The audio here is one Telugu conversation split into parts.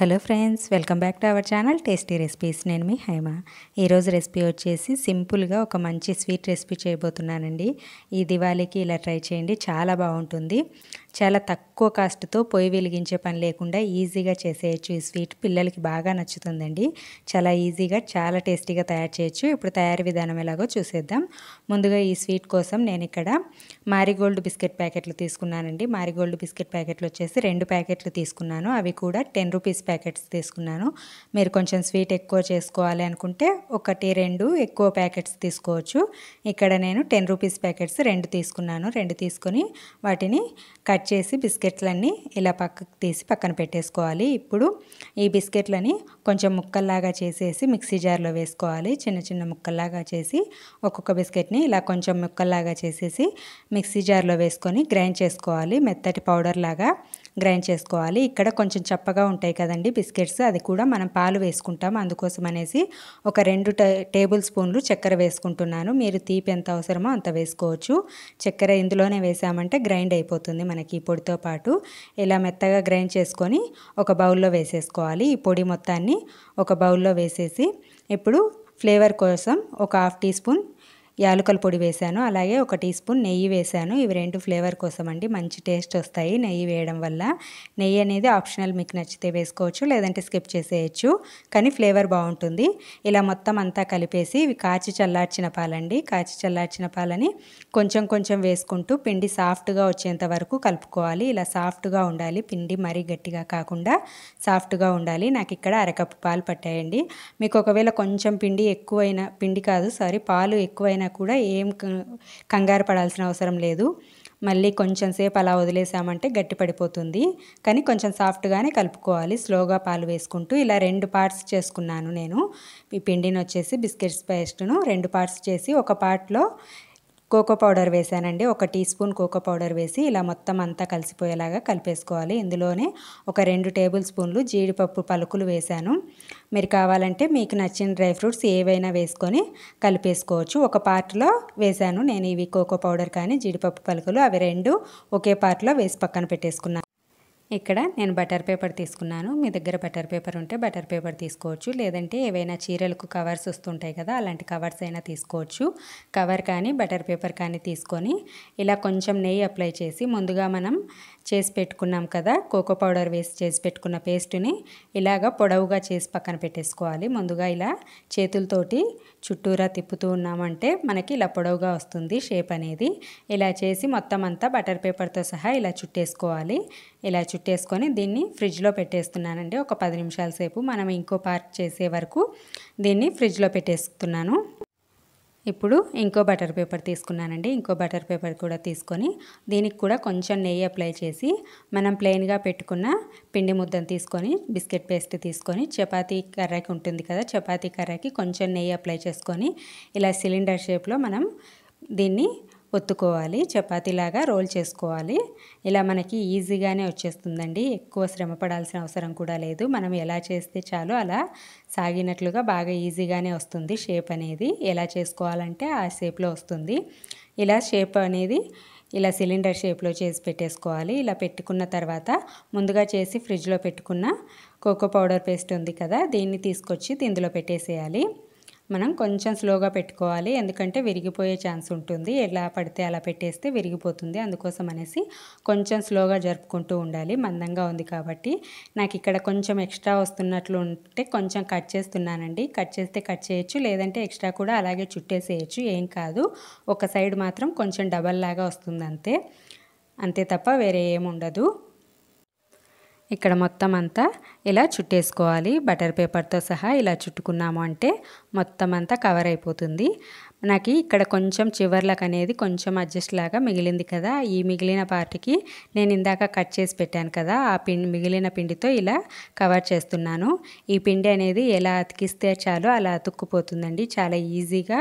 Hello friends welcome back to our channel tasty recipes. నేను మీ హైమ. ఈరోజు రెసిపీ వచ్చేసి సింపుల్గా ఒక మంచి స్వీట్ రెసిపీ చేయబోతున్నానండి. ఈ దివాళీకి ఇలా ట్రై చేయండి చాలా బాగుంటుంది. చాలా తక్కువ కాస్ట్తో పొయ్యి వెలిగించే పని లేకుండా ఈజీగా చేసేయచ్చు ఈ స్వీట్. పిల్లలకి బాగా నచ్చుతుందండి. చాలా ఈజీగా చాలా టేస్టీగా తయారు చేయొచ్చు. ఇప్పుడు తయారీ విధానం ఎలాగో చూసేద్దాం. ముందుగా ఈ స్వీట్ కోసం నేను ఇక్కడ మారిగోల్డ్ బిస్కెట్ ప్యాకెట్లు తీసుకున్నానండి. మారిగోల్డ్ బిస్కెట్ ప్యాకెట్లు వచ్చేసి రెండు ప్యాకెట్లు తీసుకున్నాను. అవి కూడా టెన్ రూపీస్ ప్యాకెట్స్ తీసుకున్నాను. మీరు కొంచెం స్వీట్ ఎక్కువ చేసుకోవాలి అనుకుంటే ఒకటి రెండు ఎక్కువ ప్యాకెట్స్ తీసుకోవచ్చు. ఇక్కడ నేను టెన్ రూపీస్ ప్యాకెట్స్ రెండు తీసుకున్నాను. రెండు తీసుకొని వాటిని కట్ చేసి బిస్కెట్లన్నీ ఇలా పక్కకు తీసి పక్కన పెట్టేసుకోవాలి. ఇప్పుడు ఈ బిస్కెట్లని కొంచెం ముక్కల్లాగా చేసేసి మిక్సీ జార్లో వేసుకోవాలి. చిన్న చిన్న ముక్కల్లాగా చేసి ఒక్కొక్క బిస్కెట్ని ఇలా కొంచెం ముక్కల్లాగా చేసేసి మిక్సీ జార్లో వేసుకొని గ్రైండ్ చేసుకోవాలి. మెత్తటి పౌడర్ లాగా గ్రైండ్ చేసుకోవాలి. ఇక్కడ కొంచెం చప్పగా ఉంటాయి కదండి బిస్కెట్స్. అది కూడా మనం పాలు వేసుకుంటాం. అందుకోసం అనేసి ఒక రెండు టేబుల్ స్పూన్లు చక్కెర వేసుకుంటున్నాను. మీరు తీపి ఎంత అవసరమో అంత వేసుకోవచ్చు. చక్కెర ఇందులోనే వేసామంటే గ్రైండ్ అయిపోతుంది మనకి ఈ పొడితో పాటు. ఇలా మెత్తగా గ్రైండ్ చేసుకొని ఒక బౌల్లో వేసేసుకోవాలి. ఈ పొడి మొత్తాన్ని ఒక బౌల్లో వేసేసి ఇప్పుడు ఫ్లేవర్ కోసం ఒక హాఫ్ టీ స్పూన్ యాలకుల పొడి వేశాను. అలాగే ఒక టీ స్పూన్ నెయ్యి వేశాను. ఇవి రెండు ఫ్లేవర్ కోసం అండి. మంచి టేస్ట్ వస్తాయి నెయ్యి వేయడం వల్ల. నెయ్యి అనేది ఆప్షనల్ మీకు నచ్చితే వేసుకోవచ్చు లేదంటే స్కిప్ చేసేయచ్చు. కానీ ఫ్లేవర్ బాగుంటుంది. ఇలా మొత్తం అంతా కలిపేసి ఇవి కాచి చల్లార్చిన పాలండి. కాచి చల్లార్చిన పాలని కొంచెం కొంచెం వేసుకుంటూ పిండి సాఫ్ట్గా వచ్చేంత వరకు కలుపుకోవాలి. ఇలా సాఫ్ట్గా ఉండాలి. పిండి మరీ గట్టిగా కాకుండా సాఫ్ట్గా ఉండాలి. నాకు ఇక్కడ అరకప్పు పాలు పట్టాయండి. మీకు ఒకవేళ కొంచెం పిండి ఎక్కువైనా పిండి కాదు సారీ పాలు ఎక్కువైనా కూడా ఏం కంగారు పడాల్సిన అవసరం లేదు. మళ్ళీ కొంచెం సేపు అలా వదిలేసామంటే గట్టి పడిపోతుంది. కానీ కొంచెం సాఫ్ట్గానే కలుపుకోవాలి. స్లోగా పాలు వేసుకుంటూ ఇలా రెండు పార్ట్స్ చేసుకున్నాను నేను. ఈ పిండిని వచ్చేసి బిస్కెట్స్ పేస్ట్ను రెండు పార్ట్స్ చేసి ఒక పార్ట్లో కోకో పౌడర్ వేసానండి. ఒక టీ స్పూన్ కోకో పౌడర్ వేసి ఇలా మొత్తం అంతా కలిసిపోయేలాగా కలిపేసుకోవాలి. ఇందులోనే ఒక రెండు టేబుల్ స్పూన్లు జీడిపప్పు పలుకులు వేశాను మీరు కావాలంటే మీకు నచ్చిన డ్రై ఫ్రూట్స్ ఏవైనా వేసుకొని కలిపేసుకోవచ్చు. ఒక పార్ట్లో వేశాను నేను ఇవి కోకో పౌడర్ కానీ జీడిపప్పు పలుకులు అవి రెండు ఒకే పార్ట్లో వేసి పక్కన పెట్టేసుకున్నాను. ఇక్కడ నేను బటర్ పేపర్ తీసుకున్నాను. మీ దగ్గర బటర్ పేపర్ ఉంటే బటర్ పేపర్ తీసుకోవచ్చు. లేదంటే ఏవైనా చీరలకు కవర్స్ వస్తుంటాయి కదా అలాంటి కవర్స్ అయినా తీసుకోవచ్చు. కవర్ కానీ బటర్ పేపర్ కానీ తీసుకొని ఇలా కొంచెం నెయ్యి అప్లై చేసి ముందుగా మనం చేసి పెట్టుకున్నాం కదా కోకో పౌడర్ వేసి చేసి పెట్టుకున్న పేస్ట్ని ఇలాగ పొడవుగా చేసి పక్కన పెట్టేసుకోవాలి. ముందుగా ఇలా చేతులతోటి చుట్టూరా తిప్పుతూ ఉన్నామంటే మనకి ఇలా పొడవుగా వస్తుంది షేప్ అనేది. ఇలా చేసి మొత్తం అంతా బటర్ పేపర్తో సహా ఇలా చుట్టేసుకోవాలి. ఇలా చుట్టేసుకొని దీన్ని ఫ్రిడ్జ్లో పెట్టేస్తున్నానండి. ఒక పది నిమిషాల సేపు మనం ఇంకో పార్ట్ చేసే వరకు దీన్ని ఫ్రిడ్జ్లో పెట్టేస్తున్నాను. ఇప్పుడు ఇంకో బటర్ పేపర్ తీసుకున్నానండి. ఇంకో బటర్ పేపర్ కూడా తీసుకొని దీనికి కూడా కొంచెం నెయ్యి అప్లై చేసి మనం ప్లెయిన్గా పెట్టుకున్న పిండి ముద్దను తీసుకొని బిస్కెట్ పేస్ట్ తీసుకొని చపాతీ కర్రకి ఉంటుంది కదా చపాతీ కర్రకి కొంచెం నెయ్యి అప్లై చేసుకొని ఇలా సిలిండర్ షేప్లో మనం దీన్ని ఒత్తుకోవాలి చపాతీలాగా రోల్ చేసుకోవాలి. ఇలా మనకి ఈజీగానే వచ్చేస్తుందండి. ఎక్కువ శ్రమ పడాల్సిన అవసరం కూడా లేదు. మనం ఎలా చేస్తే చాలు అలా సాగినట్లుగా బాగా ఈజీగానే వస్తుంది షేప్ అనేది. ఎలా చేసుకోవాలంటే ఆ షేప్లో వస్తుంది. ఇలా షేప్ అనేది ఇలా సిలిండర్ షేప్లో చేసి పెట్టేసుకోవాలి. ఇలా పెట్టుకున్న తర్వాత ముందుగా చేసి ఫ్రిడ్జ్లో పెట్టుకున్న కోకో పౌడర్ పేస్ట్ ఉంది కదా దీన్ని తీసుకొచ్చి ఇందులో పెట్టేసేయాలి. మనం కొంచెం స్లోగా పెట్టుకోవాలి. ఎందుకంటే విరిగిపోయే ఛాన్స్ ఉంటుంది. ఎలా పడితే అలా పెట్టేస్తే విరిగిపోతుంది. అందుకోసం అనేసి కొంచెం స్లోగా జరుపుకుంటూ ఉండాలి. మందంగా ఉంది కాబట్టి. నాకు ఇక్కడ కొంచెం ఎక్స్ట్రా వస్తున్నట్లు ఉంటే కొంచెం కట్ చేస్తున్నానండి. కట్ చేస్తే కట్ చేయొచ్చు. లేదంటే ఎక్స్ట్రా కూడా అలాగే చుట్టేసేయచ్చు. ఏం కాదు. ఒక సైడ్ మాత్రం కొంచెం డబల్ లాగా వస్తుంది అంతే అంతే తప్ప వేరే ఏముండదు ఇక్కడ మొత్తం అంతా ఇలా చుట్టేసుకోవాలి. బటర్ పేపర్తో సహా ఇలా చుట్టుకున్నాము అంటే మొత్తం అంతా కవర్ అయిపోతుంది. నాకు ఇక్కడ కొంచెం చివర్లకు అనేది కొంచెం అడ్జస్ట్ లాగా మిగిలింది కదా. ఈ మిగిలిన పార్ట్కి నేను ఇందాక కట్ చేసి పెట్టాను కదా. ఆ పిండి మిగిలిన పిండితో ఇలా కవర్ చేస్తున్నాను. ఈ పిండి అనేది ఎలా అతికిస్తే చాలు అలా అతుక్కుపోతుందండి. చాలా ఈజీగా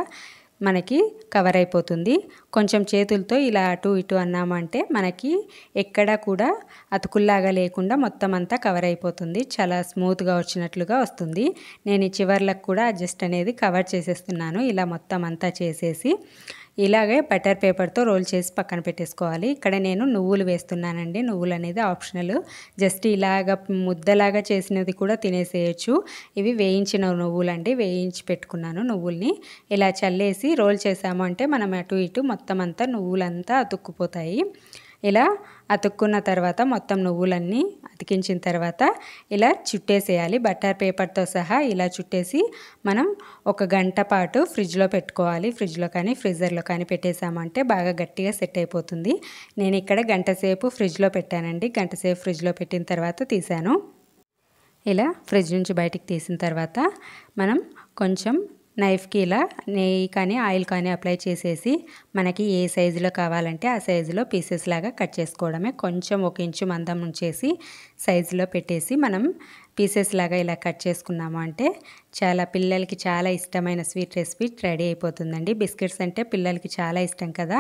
మనకి కవర్ అయిపోతుంది. కొంచెం చేతులతో ఇలా అటు ఇటు అన్నామంటే మనకి ఎక్కడ కూడా అతుకుల్లాగా లేకుండా మొత్తం అంతా కవర్ అయిపోతుంది. చాలా స్మూత్గా వచ్చినట్లుగా వస్తుంది. నేను ఈ చివర్లకు కూడా జస్ట్ అనేది కవర్ చేసేస్తున్నాను. ఇలా మొత్తం అంతా చేసేసి ఇలాగే బటర్ పేపర్తో రోల్ చేసి పక్కన పెట్టేసుకోవాలి. ఇక్కడ నేను నువ్వులు వేస్తున్నానండి. నువ్వులు అనేది ఆప్షనల్. జస్ట్ ఇలాగ ముద్దలాగా చేసినది కూడా తినేసేయచ్చు. ఇవి వేయించిన నువ్వులు అండి వేయించి పెట్టుకున్నాను నువ్వుల్ని. ఇలా చల్లేసి రోల్ చేసాము అంటే మనం అటు ఇటు మొత్తం అంతా నువ్వులంతా అతుక్కుపోతాయి. ఇలా అతుక్కున్న తర్వాత మొత్తం నువ్వులన్నీ అతికించిన తర్వాత ఇలా చుట్టేసేయాలి. బట్టర్ పేపర్తో సహా ఇలా చుట్టేసి మనం ఒక గంట పాటు ఫ్రిడ్జ్లో పెట్టుకోవాలి. ఫ్రిడ్జ్లో కానీ ఫ్రీజర్లో కానీ పెట్టేసామంటే బాగా గట్టిగా సెట్ అయిపోతుంది. నేను ఇక్కడ గంట సేపు ఫ్రిడ్జ్లో పెట్టానండి. గంట సేపు ఫ్రిడ్జ్లో పెట్టిన తర్వాత తీసాను ఇలా ఫ్రిడ్జ్ నుంచి బయటికి తీసిన తర్వాత మనం కొంచెం నైఫ్కి ఇలా నెయ్యి కానీ ఆయిల్ కానీ అప్లై చేసేసి మనకి ఏ సైజులో కావాలంటే ఆ సైజులో పీసెస్ లాగా కట్ చేసుకోవడమే. కొంచెం ఒక ఇంచు మందం ఉంచేసి సైజులో పెట్టేసి మనం పీసెస్ లాగా ఇలా కట్ చేసుకున్నాము అంటే చాలా పిల్లలకి చాలా ఇష్టమైన స్వీట్ రెసిపీ రెడీ అయిపోతుందండి. బిస్కెట్స్ అంటే పిల్లలకి చాలా ఇష్టం కదా.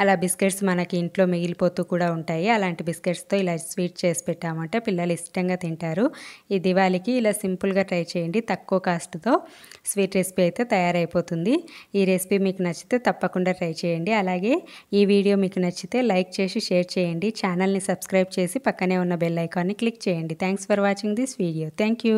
అలా బిస్కెట్స్ మనకి ఇంట్లో మిగిలిపోతూ కూడా ఉంటాయి. అలాంటి బిస్కెట్స్తో ఇలా స్వీట్ చేసి పెట్టామంటే పిల్లలు ఇష్టంగా తింటారు. ఈ దివాళీకి ఇలా సింపుల్గా ట్రై చేయండి. తక్కువ కాస్ట్తో స్వీట్ రెసిపీ అయితే తయారైపోతుంది. ఈ రెసిపీ మీకు నచ్చితే తప్పకుండా ట్రై చేయండి. అలాగే ఈ వీడియో మీకు నచ్చితే లైక్ చేసి షేర్ చేయండి. ఛానల్ని సబ్స్క్రైబ్ చేసి పక్కనే ఉన్న బెల్ ఐకాన్ని క్లిక్ చేయండి. Thanks for watching this video thank you